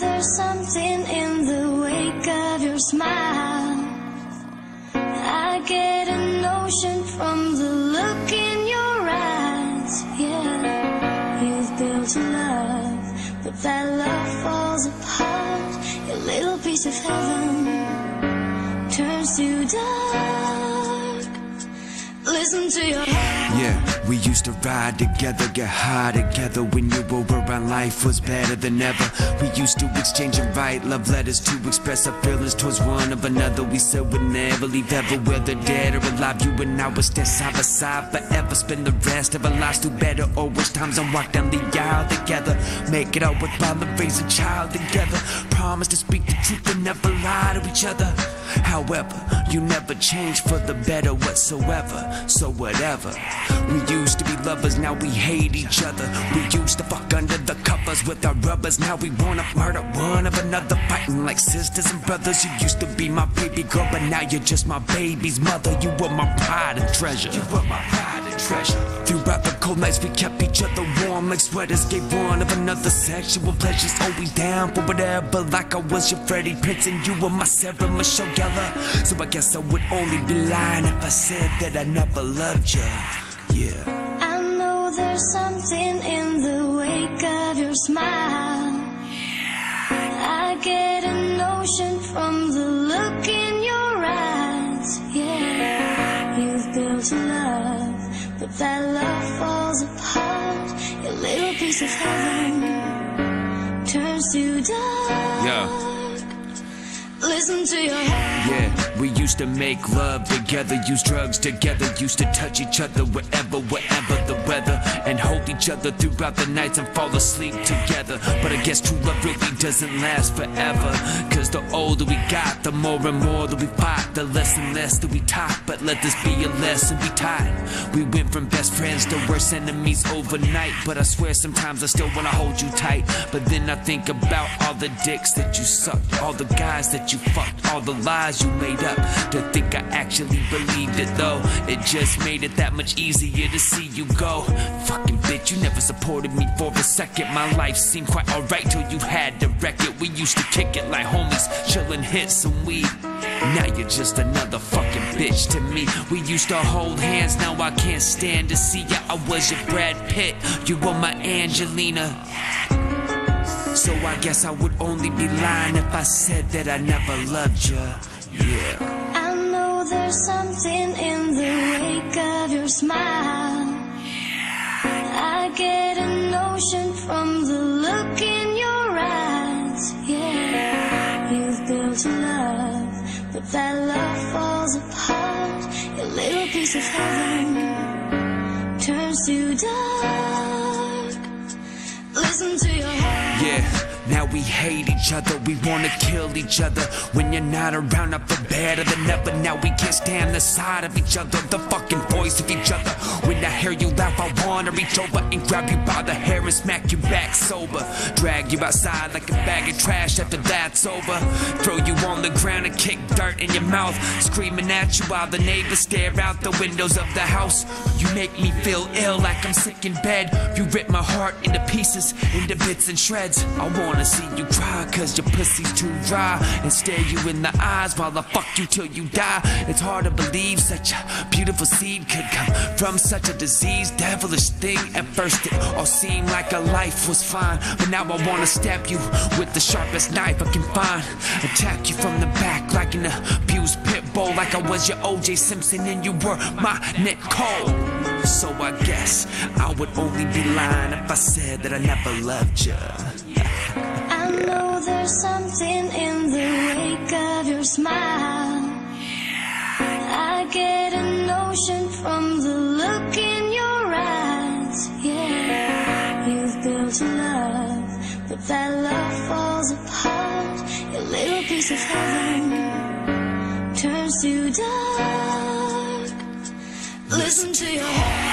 there's something in the wake of your smile. I get a notion from the look in your eyes. Yeah, you've built a love, but that love falls apart. Your little piece of heaven turns to dark. Yeah, we used to ride together, get high together when you were around. Life was better than ever. We used to exchange and write love letters to express our feelings towards one of another. We said we'd never leave ever, whether dead or alive. You and I would stay side by side forever. Spend the rest of our lives through better or worse times and walk down the aisle together. Make it all worthwhile and raise a child together. Promise to speak the truth and never lie to each other. However, you never change for the better whatsoever. So whatever. We used to be lovers, now we hate each other. We used to fuck under the covers with our rubbers. Now we wanna murder one of another, fighting like sisters and brothers. You used to be my baby girl, but now you're just my baby's mother. You were my pride and treasure. You were my pride Throughout the cold nights, we kept each other warm like sweaters. Gave one of another sexual pleasures. Always down for whatever, like I was your Freddie Prinze and you were my Sarah Michelle Gellar. So I guess I would only be lying if I said that I never loved you. Yeah. I know there's something in the wake of your smile. I get a notion from the look that love falls apart. Your little piece of heaven turns to dark. Yeah. Listen to your heart. Yeah, used to make love together, use drugs together, used to touch each other wherever, wherever the weather, and hold each other throughout the nights and fall asleep together. But I guess true love really doesn't last forever. Cause the older we got, the more and more that we fight, the less and less that we talk. But let this be a lesson we taught. We went from best friends to worst enemies overnight. But I swear sometimes I still wanna hold you tight. But then I think about all the dicks that you sucked, all the guys that you fucked, all the lies you made up. To think I actually believed it though, it just made it that much easier to see you go. Fucking bitch, you never supported me for a second. My life seemed quite alright till you had to wreck it. We used to kick it like homies, chillin', hit some weed. Now you're just another fucking bitch to me. We used to hold hands, now I can't stand to see ya. I was your Brad Pitt, you were my Angelina. So I guess I would only be lying if I said that I never loved you. Yeah. There's something in the wake of your smile. I get a notion from the look in your eyes. Yeah, you've built a love, but that love falls apart. Your little piece of heaven turns to dark. Listen to your heart. Yeah, now we hate each other, we wanna kill each other. When you're not around, I feel better than ever. Now we can't stand the side of each other, the fucking voice of each other. When I hear you laugh, I wanna reach over and grab you by the hair and smack you back sober. Drag you outside like a bag of trash after that's over. Throw you on the ground and kick dirt in your mouth, screaming at you while the neighbors stare out the windows of the house. You make me feel ill like I'm sick in bed. You rip my heart into pieces, into bits and shreds. I wanna see you cry cause your pussy's too dry and stare you in the eyes while I fuck you till you die. It's hard to believe such a beautiful seed could come from such a disease, devilish thing. At first it all seemed like a life was fine, but now I wanna stab you with the sharpest knife I can find. Attack you from the back like an abused pit bull, like I was your OJ Simpson and you were my Nick Nicole. So I guess I would only be lying if I said that I never loved you. Know there's something in the wake of your smile. I get a notion from the look in your eyes. Yeah, you've built a love, but that love falls apart. Your little piece of heaven turns to dark. Listen to your heart.